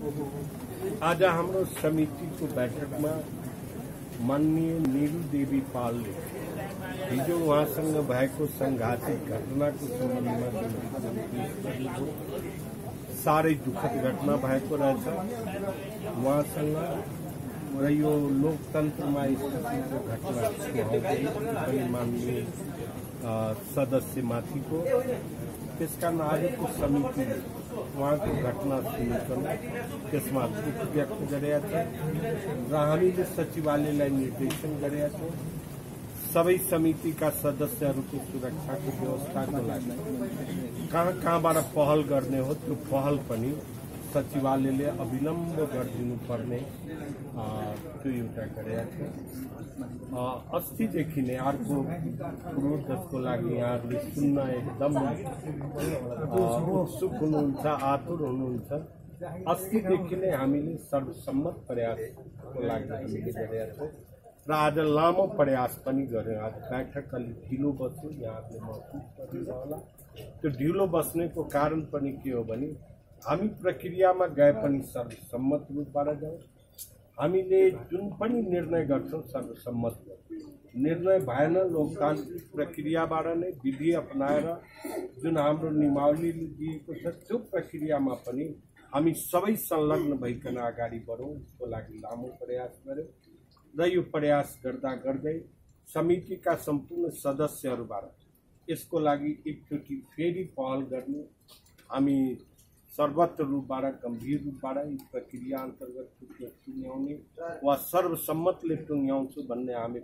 आज हाम्रो समितिको बैठकमा माननीय निरु देवी पालले हिजो वहांसंग उहाँसँग भएको सङ्घातिक घटनाको सम्बन्धमा साह्रै दुःखद घटना भएको रहेछ उहाँसँग र यो लोकतन्त्रमा स्थितिको घटना पनि मान्ने अ, सदस्यमाथिको त्यसकारण आजको समितिले उहाँको घटना सुनिकन त्यसमा दुःख व्यक्त कर हमी र हामीले सचिवालयलाई निर्देशन का सदस्य सबै समितिका सदस्यहरूको सुरक्षाको व्यवस्थाको लागि कहाँ कहाँबाट पहल गर्ने हो तो पहल पनि गरिदिनु पर्ने अ, त्यो एउटा गरेका छ अ, अस्तिदेखि नै अर्को कुरो जसको लागि यहाँहरूले सुन्न एकदम उत्सुक हुनुहुन्छ आतुर हुनुहुन्छ। अस्तिदेखि नै हामीले सर्वसम्मत छौँ। र आज लामो प्रयास आज बैठक अलिक ढिलो बस्यो यहाँहरूले महसुस त्यो ढिलो बस्नेको कारण पनि के हो हामी प्रक्रियामा गए पनि सर्वसम्मत रूपबाट जाउँ हामीले जुन पनि निर्णय गर्छौँ सर्वसम्मत। निर्णय भएन लोकतान्त्रिक प्रक्रियाबाट नै विधि अपनाएर जुन हाम्रो नियमावलीले दिएको छ त्यो प्रक्रियामा पनि हामी सबै संलग्न भइकन अगाडि बढौँ यसको लागि लामो प्रयास गऱ्यौँ र यो प्रयास गर्दा गर्दै समितिका सम्पूर्ण सदस्यहरूबाट यसको लागि एकचोटि फेरि पहल गर्ने हामी सर्वत्र रूप बारह गंभीर रूप बारह इस प्रक्रिया अंतर्गत व सर्वसम्मत सर्वसम्मतले से बनने हामी